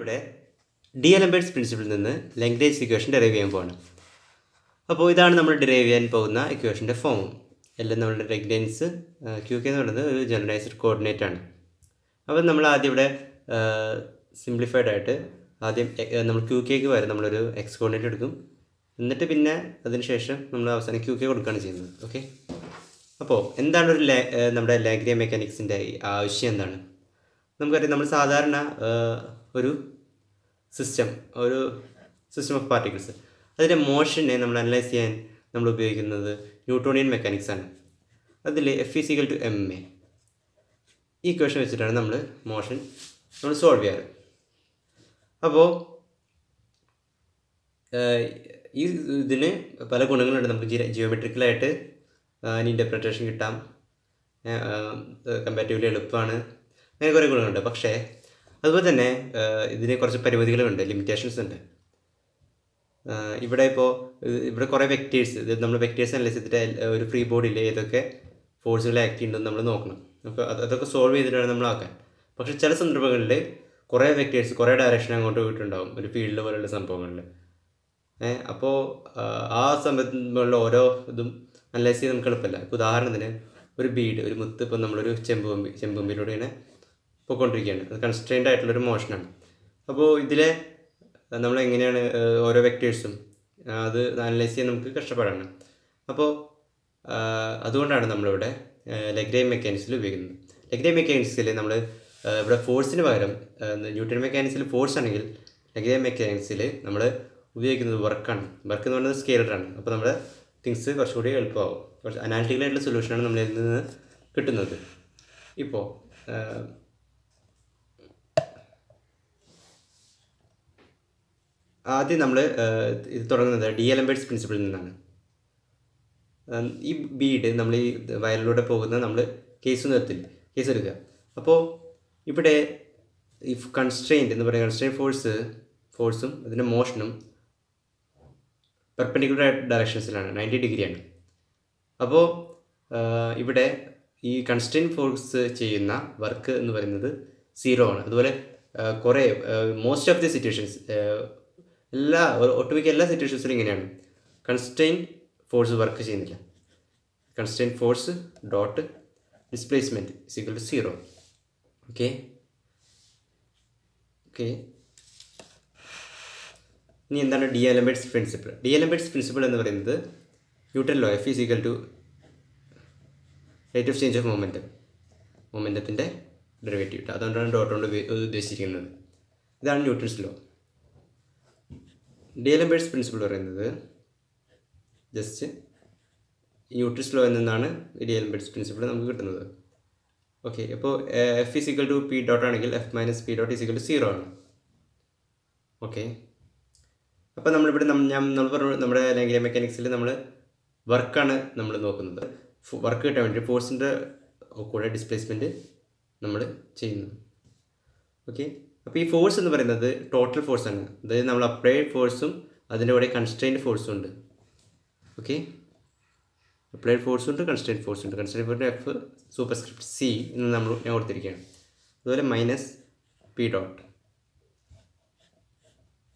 ഇവിടെ D Alembert's പ്രിൻസിപ്പിളിൽ നിന്ന് ലാംഗ്വേജ് ഇക്വേഷൻ ഡെറൈവ് ചെയ്യാൻ പോകണം അപ്പോൾ ഇതാണ് നമ്മൾ ഡെറൈവ് ചെയ്യാൻ പോകുന്ന ഇക്വേഷന്റെ ഫോം എല്ലാം നമ്മുടെ റെഗ്നൻസ് ക്യൂ കെ എന്ന് പറയുന്നത് ഒരു ജനറലൈസ്ഡ് കോർഡിനേറ്റ് ആണ്. അപ്പോൾ നമ്മൾ ആദ്യം ഇവിടെ സിംപ്ലിഫൈഡ് ആയിട്ട് ആദ്യം നമ്മൾ ക്യൂ കെക്ക് വരെ നമ്മളൊരു എക്സ് കോർഡിനേറ്റ് എടുക്കും. എന്നിട്ട് പിന്നെ അതിന് ശേഷം നമ്മൾ അവസാനം ക്യൂ കെ കൊടുക്കുകയാണ് ചെയ്യുന്നത്. ഓക്കെ അപ്പോൾ എന്താണ് ഒരു നമ്മുടെ ലാഗ്രിയ മെക്കാനിക്സിന്റെ ആവശ്യം എന്താണ്? നമുക്കറിയാം നമ്മൾ സാധാരണ ഒരു സിസ്റ്റം ഒരു സിസ്റ്റം ഓഫ് പാർട്ടിക്കിൾസ് അതിന്റെ മോഷനെ നമ്മൾ അനലൈസ് ചെയ്യാൻ നമ്മൾ ഉപയോഗിക്കുന്നത് ന്യൂട്ടോണിയൻ മെക്കാനിക്സ് ആണ്. അതിൽ F is equal to M A ഈ ക്വസ്റ്റൻ വെച്ചിട്ടാണ് നമ്മൾ മോഷൻ നമ്മൾ സോൾവ് ചെയ്യാറ്. അപ്പോൾ ഈ ഇതിന് പല ഗുണങ്ങളുണ്ട്. നമുക്ക് ജിയോമെട്രിക്കലായിട്ട് അതിന് ഇന്റർപ്രിറ്റേഷൻ കിട്ടാം. കമ്പാരിറ്റീവ്ലി എളുപ്പമാണ് അങ്ങനെ കുറേ ഗുണങ്ങളുണ്ട്. പക്ഷേ അതുപോലെ തന്നെ ഇതിന് കുറച്ച് പരിമിതികളുണ്ട് ലിമിറ്റേഷൻസ് ഉണ്ട്. ഇവിടെ ഇപ്പോൾ ഇവിടെ കുറേ വെക്റ്റേഴ്സ് ഇത് നമ്മൾ വെക്റ്റേഴ്സ് അനലൈസ് ചെയ്തിട്ട് ഒരു ഫ്രീ ബോഡിയിൽ ഏതൊക്കെ ഫോഴ്സുകൾ ആക്ട് ചെയ്യുന്നുണ്ടെന്ന് നമ്മൾ നോക്കണം. അപ്പോൾ അതൊക്കെ സോൾവ് ചെയ്തിട്ട് നമ്മൾ ആക്കാൻ. പക്ഷേ ചില സന്ദർഭങ്ങളിൽ കുറേ വെക്റ്റേഴ്സ് കുറേ ഡയറക്ഷൻ അങ്ങോട്ട് പോയിട്ടുണ്ടാവും ഒരു ഫീൽഡ് പോലുള്ള സംഭവങ്ങളിൽ അപ്പോൾ ആ സമയത്തുള്ള ഓരോ ഇതും അനലൈസ് ചെയ്ത് നമുക്ക് എളുപ്പമല്ല ഉദാഹരണത്തിന് ഒരു ബീഡ് ഒരു മുത്ത് ഇപ്പം നമ്മളൊരു ചെമ്പുമ്പി ചെമ്പുമ്പിലൂടെ ഇങ്ങനെ പോയിക്കൊണ്ടിരിക്കുകയാണ് അത് കൺസ്ട്രെയിൻഡ് ആയിട്ടുള്ളൊരു മോഷനാണ് അപ്പോൾ ഇതിലെ നമ്മൾ എങ്ങനെയാണ് ഓരോ വെക്ടേഴ്സും അത് അനലൈസ് ചെയ്യാൻ നമുക്ക് കഷ്ടപ്പാടാണ്. അപ്പോൾ അതുകൊണ്ടാണ് നമ്മളിവിടെ ലെഗ്രൈ മെക്കാനിക്സിൽ ഉപയോഗിക്കുന്നത്. ലെഗ്രൈ മെക്കാനിക്സിൽ നമ്മൾ ഇവിടെ ഫോഴ്സിന് പകരം ന്യൂട്ടൺ മെക്കാനിക്സിൽ ഫോഴ്സ് ആണെങ്കിൽ ലെഗ്രൈ മെക്കാനിക്സിൽ നമ്മൾ ഉപയോഗിക്കുന്നത് വർക്കാണ് വർക്ക് എന്ന് പറയുന്നത് സ്കെയിലറാണ് അപ്പോൾ നമ്മുടെ തിങ്സ് കുറച്ചുകൂടി എളുപ്പമാകും കുറച്ച് അനാലിറ്റിക്കലായിട്ടുള്ള സൊല്യൂഷനാണ് നമ്മളിൽ നിന്ന് കിട്ടുന്നത്. ഇപ്പോൾ ആദ്യം നമ്മൾ ഇത് തുടങ്ങുന്നത് ഡി എലംബേർട്സ് പ്രിൻസിപ്പിളിൽ നിന്നാണ്. ഈ ബീഡ് നമ്മൾ ഈ വയലിലൂടെ പോകുന്ന നമ്മൾ കേസ് നിർത്തില്ല കേസ് എടുക്കുക. അപ്പോൾ ഇവിടെ ഈ കൺസ്ട്രെയിന്റ് എന്ന് പറയുന്ന കൺസ്ട്രെയിൻ ഫോഴ്സ് ഫോഴ്സും അതിന്റെ മോഷനും പെർപെൻഡിക്കുലർ ഡയറക്ഷൻസിലാണ് നയന്റി ഡിഗ്രിയാണ് അപ്പോൾ ഇവിടെ ഈ കൺസ്ട്രെയിൻ ഫോഴ്സ് ചെയ്യുന്ന വർക്ക് എന്ന് പറയുന്നത് സീറോ ആണ്. അതുപോലെ കുറേ മോസ്റ്റ് ഓഫ് ദി സിറ്റുവേഷൻസ് എല്ലാ ഒട്ടുമിക്ക എല്ലാ സിറ്റുവേഷൻസിലും ഇങ്ങനെയാണ്. കൺസ്റ്റൈൻ ഫോഴ്സ് വർക്ക് ചെയ്യുന്നില്ല. Constraint force dot displacement equal to zero okay okay ഇനി എന്താണ് d'Alembert's principle d'Alembert's principle എന്ന് പറയുന്നത് Newton law F is to rate of change of momentum മൊമെന്റത്തിന്റെ derivative അതുകൊണ്ടാണ് ഡോട്ട് കൊണ്ട് ഉദ്ദേശിച്ചിരിക്കുന്നത്. ഇതാണ് Newton's law. D Alembert's principle പറയുന്നത്. Just Newton's law എന്നാണ് ഡി എലംബേർട്സ് പ്രിൻസിപ്പിൾ നമുക്ക് കിട്ടുന്നത്. ഓക്കെ അപ്പോൾ F is equal to P dot ആണെങ്കിൽ F minus P dot is equal to zero ആണ്. ഓക്കെ അപ്പോൾ നമ്മളിവിടെ ഞാൻ നമ്മൾ പറഞ്ഞു നമ്മുടെ ലാംഗ്വേജ് മെക്കാനിക്സിൽ നമ്മൾ വർക്കാണ് നമ്മൾ നോക്കുന്നത്. വർക്ക് കിട്ടാൻ വേണ്ടി ഫോഴ്സിന്റെ കൂടെ ഡിസ്പ്ലേസ്മെന്റ് നമ്മൾ ചെയ്യുന്നു ഓക്കെ അപ്പോൾ ഈ ഫോഴ്സ് എന്ന് പറയുന്നത് ടോട്ടൽ ഫോഴ്സ് ആണ്. അതായത് നമ്മൾ അപ്ലൈഡ് ഫോഴ്സും അതിന്റെ കൂടെ കൺസ്റ്റൈൻഡ് ഫോഴ്സും ഉണ്ട്. ഓക്കെ അപ്ലൈഡ് ഫോഴ്സ് ഉണ്ട് കൺസ്റ്റൈൻഡ് ഫോഴ്സ് ഉണ്ട്. Constraint force F super script C എന്ന് നമ്മൾ ഞാൻ കൊടുത്തിരിക്കുകയാണ്. അതുപോലെ minus P dot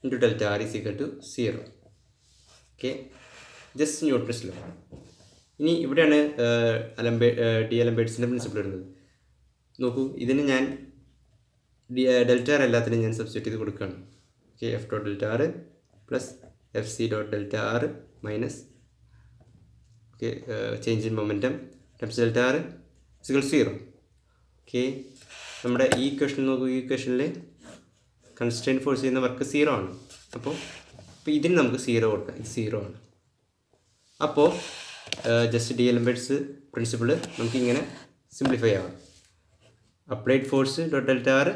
into delta R is equal to zero okay just Newton's law ഇനി ഇവിടെയാണ് അലംബേ ഡി അലംബേഡ്സിന്റെ പ്രിൻസിപ്പിൾ വരുന്നത്. നോക്കൂ ഇതിന് ഞാൻ ഡെൽറ്റ ആർ എല്ലാത്തിനും ഞാൻ സബ്സ്റ്റിറ്റ് ചെയ്ത് കൊടുക്കുകയാണ്. Okay F dot delta R plus F C dot delta R minus okay change in momentum times delta R is equal zero okay നമ്മുടെ ഈ ക്വസ്റ്റൻ നോക്കൂ ഈ ക്വസ്റ്റനിൽ കൺസ്റ്റന്റ് ഫോഴ്സ് ചെയ്യുന്ന വർക്ക് സീറോ ആണ്. അപ്പോൾ അപ്പോൾ ഇതിന് നമുക്ക് സീറോ കൊടുക്കാം. ഇത് സീറോ ആണ്. അപ്പോൾ ജസ്റ്റ് ഡി എലംബേർട്സ് പ്രിൻസിപ്പിൾ നമുക്കിങ്ങനെ സിംപ്ലിഫൈ ആവാം. Applied force dot delta R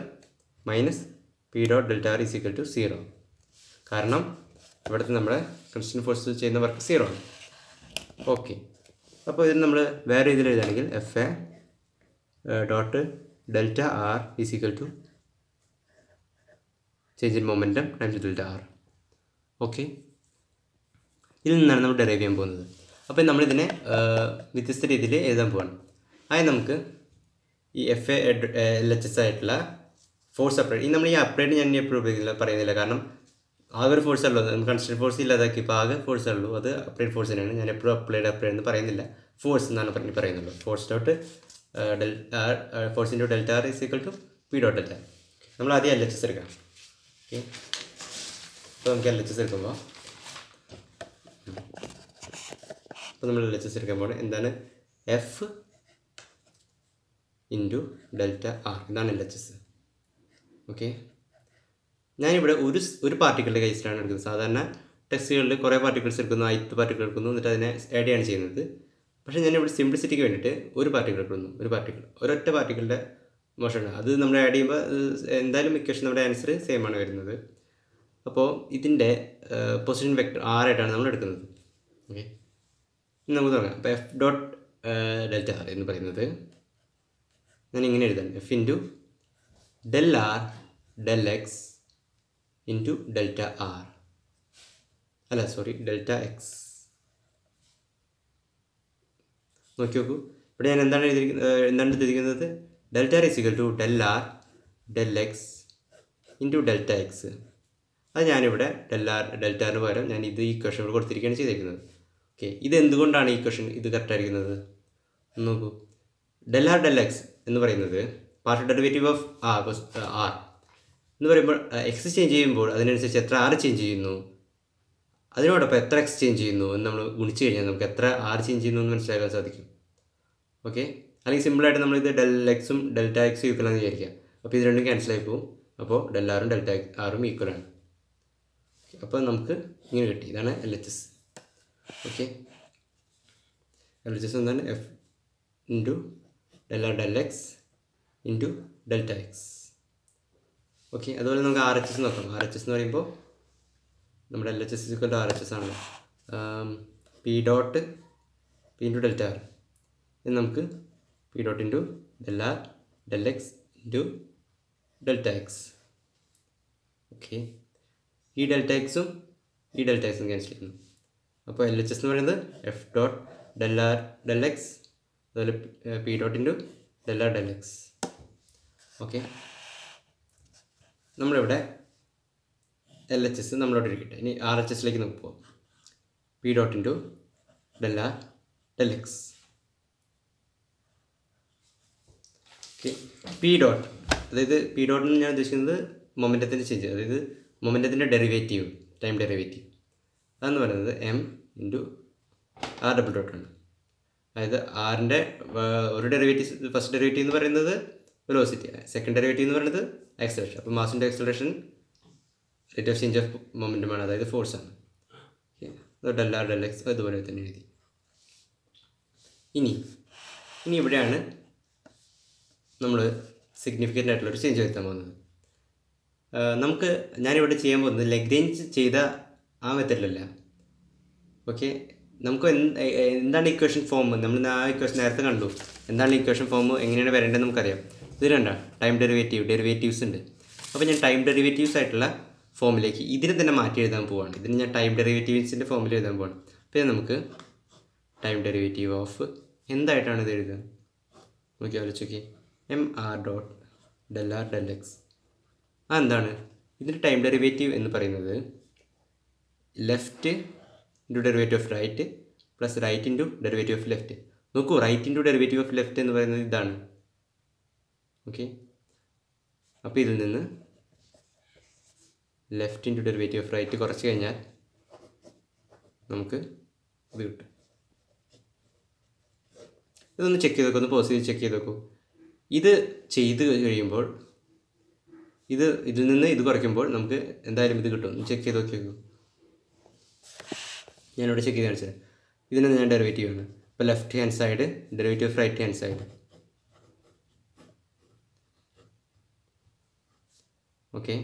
minus P dot delta R is to zero. കാരണം ഇവിടുത്തെ നമ്മുടെ കൺസ്റ്റൻ ഫോഴ്സ് ചെയ്യുന്ന വർക്ക് സീറോ ആണ്. ഓക്കെ. അപ്പോൾ ഇതിന് നമ്മൾ വേറെ രീതിയിൽ എഴുതുകയാണെങ്കിൽ F A dot delta R is to change in momentum times delta R okay. ഇതിൽ നിന്നാണ് നമ്മൾ ഡെറൈവ് ചെയ്യാൻ പോകുന്നത്. അപ്പോൾ നമ്മളിതിനെ വ്യത്യസ്ത രീതിയിൽ എഴുതാൻ പോവാണ്. ആദ്യം നമുക്ക് ഈ F A L H S ആയിട്ടുള്ള ഫോഴ്സ് അപ്ലൈഡ് ഈ നമ്മൾ ഈ അപ്ലൈഡ് ഞാൻ എപ്പോഴും ഉപയോഗിക്കില്ല പറയുന്നില്ല. കാരണം ആകെ ഒരു ഫോഴ്സ് ഉള്ളൂ. നമുക്ക് ഫോഴ്സ് ഇല്ലാതാക്കി ഇപ്പോൾ ആകെ ഫോഴ്സ് ഉള്ളൂ. അത് അപ്ലൈഡ് ഫോഴ്സ് തന്നെയാണ്. ഞാൻ എപ്പോഴും അപ്ലൈഡ് അപ്ലൈഡ് എന്ന് പറയുന്നില്ല. ഫോഴ്സ് എന്നാണ് പറഞ്ഞ് പറയുന്നുള്ളൂ force dot del force into delta R is equal to P dot delta നമ്മൾ ആദ്യം എൽ എച്ച് എസ് എടുക്കാം. ഓക്കെ അപ്പോൾ നമുക്ക് എൽ എച്ച് എസ് എടുക്കുമ്പോൾ അപ്പോൾ നമ്മൾ എൽ എച്ച് എസ് എടുക്കുമ്പോൾ എന്താണ്? എഫ് ഇന്റു ഡെൽറ്റ ആർ ഇതാണ് എൽ എച്ച് എസ് ഓക്കെ ഞാനിവിടെ ഒരു ഒരു പാർട്ടിക്കിളിന്റെ കേസിലാണ് എടുക്കുന്നത്. സാധാരണ ടെക്സ്റ്റുകളിൽ കുറേ പാർട്ടിക്കിൾസ് എടുക്കുന്നു ഐത്ത് പാർട്ടിക്കിൾ എടുക്കുന്നു എന്നിട്ട് അതിനെ ആഡ് ചെയ്യാണ് ചെയ്യുന്നത്. പക്ഷേ ഞാനിവിടെ സിംപ്ലിസിറ്റിക്ക് വേണ്ടിയിട്ട് ഒരു പാർട്ടിക്കിൾ എടുക്കുന്നു ഒരു പാർട്ടിക്കിൾ ഒരൊറ്റ പാർട്ടിക്കിളിന്റെ മോഷനാണ് അത് നമ്മൾ ആഡ് ചെയ്യുമ്പോൾ എന്തായാലും ഇക്വേഷൻ നമ്മുടെ ആൻസർ സെയിം ആണ് വരുന്നത്. അപ്പോൾ ഇതിന്റെ പൊസിഷൻ വെക്ടർ ആറായിട്ടാണ് നമ്മൾ എടുക്കുന്നത്. ഓക്കെ നമുക്ക് തുടങ്ങാം. അപ്പോൾ എഫ് ഡോട്ട് ഡെൽറ്റ ആർ എന്ന് പറയുന്നത്. ഞാൻ ഇങ്ങനെ എഴുതാം. F into del R del X into delta R അല്ല സോറി ഡെൽറ്റ എക്സ് നോക്കി നോക്കൂ. ഇവിടെ ഞാൻ എന്താണ് എഴുതിയിരിക്കുന്നത് എന്താണ് എഴുതിയിരിക്കുന്നത്? Delta R is equal to del R del X into delta X അത് ഞാനിവിടെ ഡെൽ ആർ ഡെൽറ്റ ആറിന് പകരം ഞാൻ ഇത് ഈ ക്വസ്റ്റൻ ഇവിടെ കൊടുത്തിരിക്കുകയാണ് ചെയ്തിരിക്കുന്നത് ഓക്കെ ഇത് എന്തുകൊണ്ടാണ് ഈ ക്വസ്റ്റൻ ഇത് കറക്റ്റായിരിക്കുന്നത് നോക്കൂ. ഡെൽ ആർ ഡെൽ എക്സ് എന്ന് പറയുന്നത് partial derivative of R R എന്ന് പറയുമ്പോൾ എക്സ് ചേഞ്ച് ചെയ്യുമ്പോൾ അതിനനുസരിച്ച് എത്ര ആർ ചേഞ്ച് ചെയ്യുന്നു? അതിനോടൊപ്പം എത്ര എക്സ് ചേഞ്ച് ചെയ്യുന്നു എന്ന് നമ്മൾ ഗുണിച്ച് കഴിഞ്ഞാൽ നമുക്ക് എത്ര ആർ ചേഞ്ച് ചെയ്യുന്നു എന്ന് മനസ്സിലാക്കാൻ സാധിക്കും. ഓക്കെ അല്ലെങ്കിൽ സിമ്പിളായിട്ട് നമ്മളിത് ഡെൽ എക്സും ഡെൽറ്റ എക്സും ഈക്വൽ ആണെന്ന് വിചാരിക്കുക. അപ്പോൾ ഇത് രണ്ടും ക്യാൻസൽ ആയി പോകും. അപ്പോൾ ഡെൽ ആറും ഡെൽറ്റ ആറും ഈക്വൽ ആണ്. അപ്പോൾ നമുക്ക് ഇങ്ങനെ കിട്ടി. ഇതാണ് L H S okay L H S എന്താണ്? F into del R del X into delta X okay അതുപോലെ നമുക്ക് ആർ എച്ച് എസ് നോക്കാം. ആർ എച്ച് എസ് എന്ന് പറയുമ്പോൾ നമ്മുടെ L H S equal to R H S ആണ് P dot P into delta R ഇത് നമുക്ക് P dot into del R del X into delta X okay ഈ delta എക്സും ഈ ഡെൽറ്റ എക്സും ക്യാൻസൽ ചെയ്യുന്നു. അപ്പോൾ എൽ എച്ച് എസ് എന്ന് പറയുന്നത് F dot del R del X അതുപോലെ P dot into del R del X okay നമ്മളിവിടെ എൽ എച്ച് എസ് നമ്മളിവിടെ ഇരിക്കട്ടെ. ഇനി ആർ എച്ച് എസിലേക്ക് നമുക്ക് പോകാം P dot into del R del X okay P dot അതായത് പി ഡോട്ട് എന്ന് ഞാൻ ഉദ്ദേശിക്കുന്നത് മൊമെന്റത്തിന്റെ ചേഞ്ച് അതായത് മൊമെന്റത്തിന്റെ ഡെറിവേറ്റീവ് ടൈം ഡെറിവേറ്റീവ് അതെന്ന് പറയുന്നത് എം ഇന്റു ആർ ഡബിൾ ഡോട്ടാണ് അതായത് ആറിന്റെ ഒരു ഡെറിവേറ്റീവ് ഫസ്റ്റ് ഡെറിവേറ്റീവ് എന്ന് പറയുന്നത് വെലോസിറ്റി സെക്കൻഡ് ഡെറിവേറ്റീവ് എന്ന് പറയുന്നത് എക്സലേഷൻ അപ്പോൾ മാസിന്റെ acceleration rate of change of മൊമെന്റമാണ് അതായത് ഫോഴ്സാണ് ഡെൽ ആർ ഡെൽ എക്സ് അതുപോലെ തന്നെ എഴുതി. ഇനി ഇനി ഇവിടെയാണ് നമ്മൾ സിഗ്നിഫിക്കന്റ് ആയിട്ടുള്ളൊരു ചേഞ്ച് വരുത്താൻ പോകുന്നത്. നമുക്ക് ഞാനിവിടെ ചെയ്യാൻ പോകുന്നത് ലെഗ്രേഞ്ച് ചെയ്ത ആ മെത്തഡിലല്ല ഓക്കെ നമുക്ക് എന്താണ് ഇക്വേഷൻ ഫോം നമ്മൾ ആ ഇക്വേഷൻ നേരത്തെ കണ്ടു. എന്താണ് ഇക്വേഷൻ ഫോം എങ്ങനെയാണ് വരേണ്ടത് നമുക്കറിയാം. ഇത് കണ്ട ടൈം ഡെറിവേറ്റീവ് ഡെറിവേറ്റീവ്സ് ഉണ്ട്. അപ്പോൾ ഞാൻ ടൈം ഡെറിവേറ്റീവ്സ് ആയിട്ടുള്ള ഫോമിലേക്ക് ഇതിനെ തന്നെ മാറ്റി എഴുതാൻ പോവാണ്. ഇതിന് ഞാൻ ടൈം ഡെറിവേറ്റീവ്സിന്റെ ഫോമിൽ എഴുതാൻ പോവാണ്. അപ്പോൾ നമുക്ക് ടൈം ഡെറിവേറ്റീവ് ഓഫ് എന്തായിട്ടാണ് ഇത് എഴുതുക? നോക്കി ആലോചിച്ച് M R dot del R del X ആ എന്താണ്? ഇതിന്റെ ടൈം ഡെറിവേറ്റീവ് എന്ന് പറയുന്നത് left into derivative of right plus right into derivative of left നോക്കൂ right into derivative of left എന്ന് പറയുന്നത് ഇതാണ്. ഓക്കെ അപ്പോൾ ഇതിൽ നിന്ന് left into derivative of right കുറച്ച് കഴിഞ്ഞാൽ നമുക്ക് ഇത് കിട്ടും. ഇതൊന്ന് ചെക്ക് ചെയ്ത് നോക്കൂ ഒന്ന് പോസ് ചെയ്ത് ചെക്ക് ചെയ്ത് നോക്കൂ ഇത് ചെയ്ത് കഴിയുമ്പോൾ ഇത് ഇതിൽ നിന്ന് ഇത് കുറയ്ക്കുമ്പോൾ നമുക്ക് എന്തായാലും ഇത് കിട്ടും. ചെക്ക് ചെയ്ത് നോക്കി നോക്കൂ. ഞാനിവിടെ ചെക്ക് ചെയ്ത് കാണിച്ചത്. ഇതിന് ഞാൻ ഡെറിവേറ്റീവ് ആണ്. ഇപ്പോൾ left hand side derivative of right hand side okay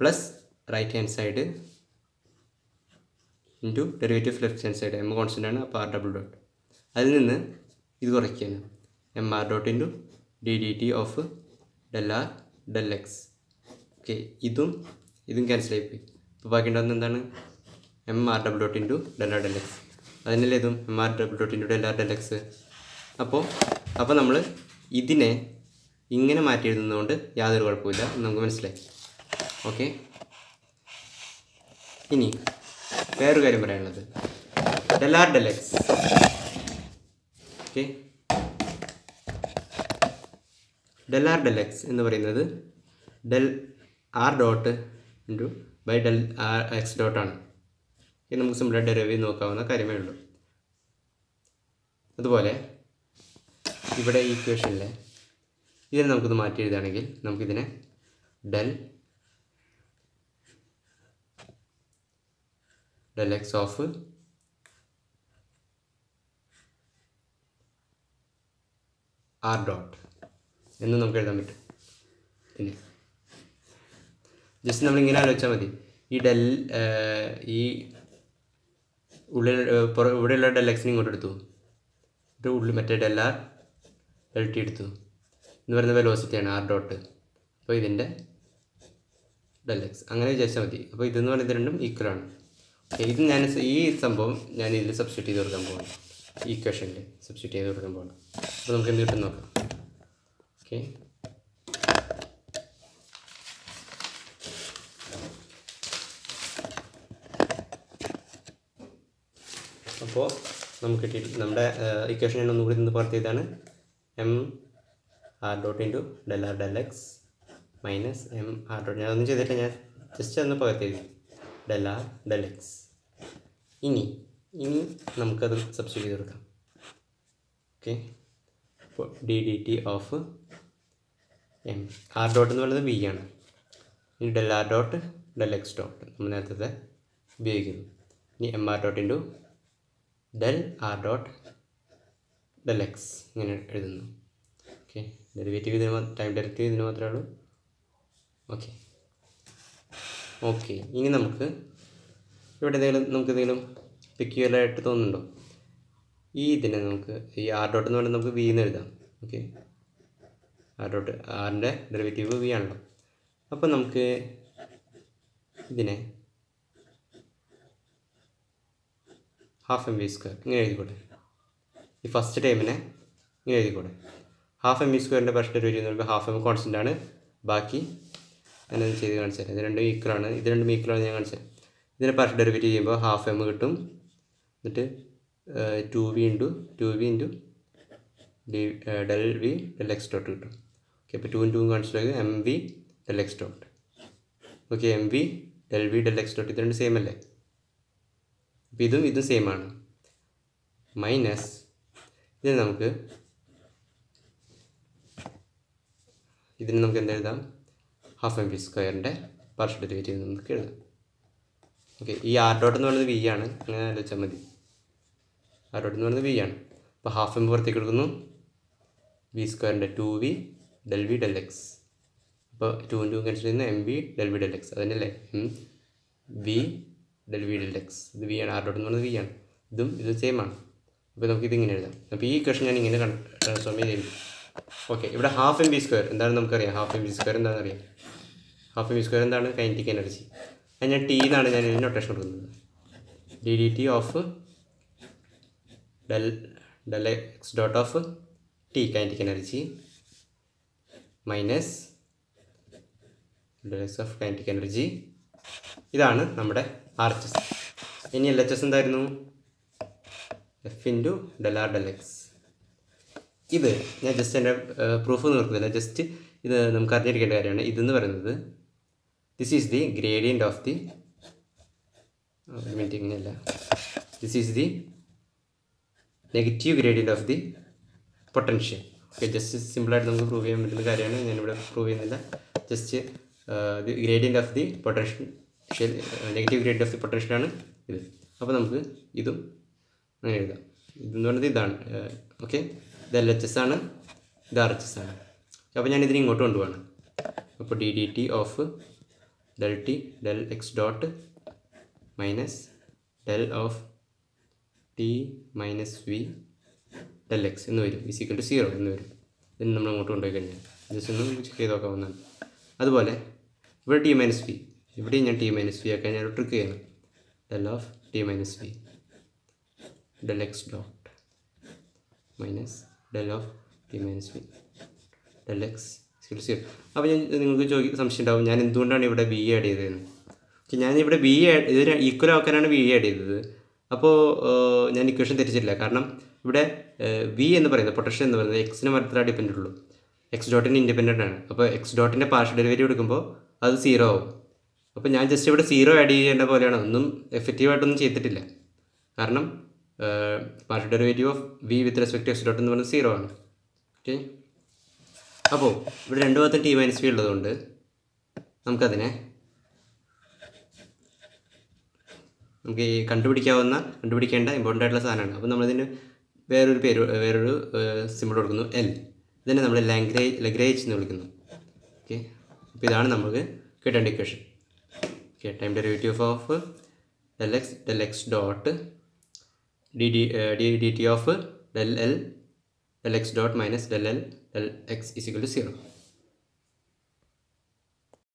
plus right hand side into derivative left hand side M constant ആണ് അപ്പോൾ ആർ ഡബിൾ ഡോട്ട് അതിൽ നിന്ന് ഇത് കുറയ്ക്കുകയാണ്. M R dot into D D T of del R del X okay ഇതും ഇതും cancel ആയിപ്പോയി ഇപ്പോൾ ബാക്കി ഉണ്ടാകുന്നത് എന്താണ്? M R double dot into del R del X അതിനല്ലേ ഇതും? M R double dot into del R del X അപ്പോൾ അപ്പോൾ നമ്മൾ ഇതിനെ ഇങ്ങനെ മാറ്റി എഴുതുന്നതുകൊണ്ട് യാതൊരു കുഴപ്പമില്ല നമുക്ക് മനസ്സിലായി. ഓക്കെ ഇനി വേറൊരു കാര്യം പറയാനുള്ളത്. Del R del X okay del R del X എന്ന് പറയുന്നത് del R dot into by del R X ഡോട്ടാണ് ഇത് നമുക്ക് സിമ്പിളായിട്ട് ഡെറിവേറ്റ് നോക്കാവുന്ന കാര്യമേ ഉള്ളൂ. അതുപോലെ ഇവിടെ ഈ ഇക്വേഷനിലെ ഇതിനെ നമുക്കിത് മാറ്റി എഴുതുകയാണെങ്കിൽ നമുക്കിതിനെ del del X of R dot എന്ന് നമുക്ക് എഴുതാൻ പറ്റും. പിന്നെ ജസ്റ്റ് നമ്മളിങ്ങനെ ആലോചിച്ചാൽ മതി. ഈ ഡെൽ ഈ ഉള്ളിൽ ഇവിടെയുള്ള ഡെൽ എക്സിനെ ഇങ്ങോട്ട് എടുത്തു. എന്നിട്ട് ഉള്ളിൽ മറ്റേ ഡെൽ ആർ ഡെൽ ടി എടുത്തു. എന്ന് പറയുന്ന വെലോസിറ്റിയാണ് ആർ ഡോട്ട് അപ്പോൾ ഇതിന്റെ ഡെൽ എക്സ് അങ്ങനെ വിചാരിച്ചാൽ മതി. അപ്പോൾ ഇതെന്ന് പറയുന്നത് രണ്ടും ഓക്കെ ഇത് ഞാൻ ഈ സംഭവം ഞാൻ ഇതിൽ സബ്സ്റ്റിറ്റ് ചെയ്ത് കൊടുക്കാൻ പോകണം ഈ ഇക്വേഷനിൽ സബ്സ്റ്റിറ്റ് ചെയ്ത് കൊടുക്കാൻ പോകണം അപ്പോൾ നമുക്ക് എന്ത് കിട്ടും നോക്കാം. ഓക്കെ അപ്പോൾ നമുക്ക് കിട്ടി നമ്മുടെ ഇക്വേഷൻ ഞാൻ ഒന്നുകൂടി നിന്ന് പുറത്ത് ചെയ്താണ് M R dot into del R del X minus M R dot ഞാനൊന്നും ചെയ്തിട്ട് ഞാൻ ജസ്റ്റ് ഒന്ന് പകർത്തി എഴുതി ഡെൽ ആർ ഡെൽ എക്സ് ഇനി ഇനി നമുക്കത് സബ്സ്റ്റിറ്റ് ചെയ്ത് കൊടുക്കാം. ഓക്കെ അപ്പോൾ D D T of M R dot എന്ന് പറയുന്നത് ബി ആണ്. ഇനി del R dot del X dot നമ്മൾ നേരത്തെ ഉപയോഗിക്കുന്നു. ഇനി M R dot into del R dot del X ഇങ്ങനെ എഴുതുന്നു. ഓക്കെ ഡെറിവേറ്റീവ് ഇതിന് ടൈം ഡെറിവേറ്റീവ് ഇതിന് മാത്രമേ ഉള്ളൂ. ഓക്കെ ഓക്കെ ഇനി നമുക്ക് ഇവിടെ എന്തെങ്കിലും നമുക്ക് എന്തെങ്കിലും പെക്യുലറായിട്ട് തോന്നുന്നുണ്ടോ? ഈ ഇതിനെ നമുക്ക് ഈ ആർ ഡോട്ട് എന്ന് പറയുന്നത് നമുക്ക് വി എന്ന് എഴുതാം. ഓക്കെ ആർ ഡോട്ട് ആറിന്റെ ഡെറിവേറ്റീവ് വി ആണല്ലോ. അപ്പം നമുക്ക് ഇതിനെ ഹാഫ് എം വി സ്ക്വയർ ഇങ്ങനെ എഴുതിക്കോട്ടെ ഈ ഫസ്റ്റ് ടൈമിനെ ഇങ്ങനെ എഴുതിക്കോട്ടെ ഹാഫ് എം ഇ സ്ക്വയറിന്റെ പ്രശ്നം ഡെറിവേറ്റീവ് എന്ന് പറയുമ്പോൾ ഹാഫ് എം കോൺസ്റ്റന്റ് ആണ്. ബാക്കി അങ്ങനെ ചെയ്ത് കാണിച്ചു തരാം ഇത് രണ്ടും ഈക്വൽ ആണ്. ഇത് രണ്ടും ഈക്വൽ ആണ് ഞാൻ കാണിച്ചു തരാം ഇതിനെ ഫസ്റ്റ് ഡെറിവേറ്റീവ് ചെയ്യുമ്പോൾ ഹാഫ് എം കിട്ടും. എന്നിട്ട് two V into two V into D del V del X dot കിട്ടും. ഓക്കെ അപ്പോൾ ടു ടു കാണിച്ചിട്ട് M V del X dot okay M V del V del X dot ഇത് രണ്ട് same അല്ലേ? അപ്പോൾ ഇതും ഇതും സെയിം ആണ്. മൈനസ് ഇതിന് നമുക്ക് ഇതിന് നമുക്ക് എന്തെഴുതാം ഹാഫ് എം വി സ്ക്വയറിന്റെ പാർഷ്യൽ ഡെറിവേറ്റീവ് നമുക്ക് എഴുതാം. ഓക്കെ ഈ ആർ ഡോട്ട് എന്ന് പറയുന്നത് വി ആണ്. അങ്ങനെ ആലോചിച്ചാൽ മതി. ആർ ഡോട്ട് എന്ന് പറയുന്നത് വി ആണ്. അപ്പോൾ ഹാഫ് എം പുറത്തേക്ക് എടുക്കുന്നു വി സ്ക്വയറിന്റെ two V del V del X അപ്പോൾ ടു ടു ക്യാൻസൽ ചെയ്യുന്ന M V del V del X അതന്നെയല്ലേ? M V del V del X ഇത് വി ആണ്. ആർ ഡോട്ട് എന്ന് പറയുന്നത് വി ആണ്. ഇതും ഇത് സെയിം ആണ്. അപ്പോൾ നമുക്ക് ഇതിങ്ങനെ എഴുതാം. അപ്പോൾ ഈ ക്വസ്റ്റൻ ഞാൻ ഇങ്ങനെ ട്രാൻസ്ഫോം ചെയ്ത് ഓക്കെ ഇവിടെ ഹാഫ് എം ബി സ്ക്വയർ എന്താണ് നമുക്കറിയാം? ഹാഫ് എം ബി സ്ക്വയർ എന്താണെന്ന് അറിയാം ഹാഫ് എം ബി സ്ക്വയർ എന്താണ്? കൈനറ്റിക് എനർജി അത് ഞാൻ ടി എന്നാണ് ഞാൻ ഇതിന് നൊട്ടേഷൻ കൊടുക്കുന്നത്. D D T of del del X dot of T kinetic energy minus del X of kinetic energy ഇതാണ് നമ്മുടെ ആർ എച്ച് എസ് ഇനി എൽ എച്ച് എസ് എന്തായിരുന്നു? F into del R del X ഇത് ഞാൻ just എന്റെ proof നിർത്തുന്നില്ല. Just ഇത് നമുക്ക് അറിഞ്ഞിരിക്കേണ്ട കാര്യമാണ്. ഇതെന്ന് പറയുന്നത് this is the gradient of the minute ഇങ്ങനെയല്ല. This is the negative gradient of the potential okay just സിമ്പിളായിട്ട് നമുക്ക് പ്രൂവ് ചെയ്യാൻ പറ്റുന്ന കാര്യമാണ്. ഞാനിവിടെ പ്രൂവ് ചെയ്യുന്നില്ല. Just the gradient of the potential negative gradient of the പൊട്ടൻഷ്യലാണ് ഇത്. അപ്പോൾ നമുക്ക് ഇതും അങ്ങനെ എഴുതാം. ഇതെന്ന് പറയുന്നത് ഇതാണ്. ഓക്കെ ഇത് എൽ എച്ച് എസ് ആണ്. ഇത് ആർ എച്ച് എസ് ആണ്. അപ്പോൾ ഞാൻ ഇതിനെ ഇങ്ങോട്ട് കൊണ്ടുപോകണം അപ്പോൾ D D T of del T del X dot minus del of T minus V del X എന്ന് വരും. ഇസിക്കൽ ടു സീറോ എന്ന് വരും. ഇതിന് നമ്മൾ അങ്ങോട്ട് കൊണ്ടുപോയി കഴിഞ്ഞാൽ. ജസ്റ്റ് ഒന്ന് ചെക്ക് ചെയ്ത് നോക്കാവുന്നതാണ് അതുപോലെ ഇവിടെ ടി മൈനസ് വി ഇവിടെ ഞാൻ ടി മൈനസ് വി ആക്കാൻ ഞാൻ ട്രിക്ക് ചെയ്യണം del of T minus V del X dot minus del of t minus V del x is equal zero അപ്പോൾ ഞാൻ നിങ്ങൾക്ക് ചോദിക്കുന്ന സംശയം ഉണ്ടാവും ഞാൻ എന്തുകൊണ്ടാണ് ഇവിടെ ബി ആഡ് ചെയ്തതെന്ന്? ഓക്കെ ഞാൻ ഇവിടെ ബി ആഡ് ഇതിന് ഈക്വൽ ആക്കാനാണ് ബി ആഡ് ചെയ്തത്. അപ്പോൾ ഞാൻ ഇക്വേഷൻ തിരിച്ചിട്ടില്ല കാരണം ഇവിടെ വി എന്ന് പറയുന്നത് പൊട്ടൻഷ്യൽ എന്ന് പറയുന്നത് എക്സിന് മാത്രമേ ഡിപ്പെൻഡ് ഉള്ളൂ. എക്സ് ഡോട്ടിന് ഇൻഡിപെൻഡന്റ് ആണ്. അപ്പോൾ എക്സ് ഡോട്ടിന്റെ പാർഷ്യൽ ഡെലിവറി എടുക്കുമ്പോൾ അത് സീറോ ആവും. അപ്പോൾ ഞാൻ ജസ്റ്റ് ഇവിടെ സീറോ ആഡ് ചെയ്യേണ്ട പോലെയാണ്. ഒന്നും എഫക്റ്റീവായിട്ടൊന്നും ചെയ്തിട്ടില്ല. കാരണം partial derivative of V with respect X dot എന്ന് പറയുന്നത് സീറോ ആണ്. ഓക്കെ അപ്പോൾ ഇവിടെ രണ്ട് ഭാഗത്തും ടി മൈനസ് വി ഉള്ളതുകൊണ്ട് നമുക്കതിനെ നമുക്ക് ഈ കണ്ടുപിടിക്കാവുന്ന കണ്ടുപിടിക്കേണ്ട ഇമ്പോർട്ടന്റ് ആയിട്ടുള്ള സാധനമാണ്. അപ്പോൾ നമ്മളിതിന് വേറൊരു പേര് വേറൊരു സിമ്പിൾ കൊടുക്കുന്നു എൽ ഇതിനെ നമ്മൾ ലാംഗ്രേജ് ലഗ്രേജ് എന്ന് വിളിക്കുന്നു. ഓക്കെ അപ്പോൾ ഇതാണ് നമുക്ക് കിട്ടേണ്ട equation okay time derivative of del X del X dot Uh, d D D T dt of del l del x dot minus del l del x is equal to 0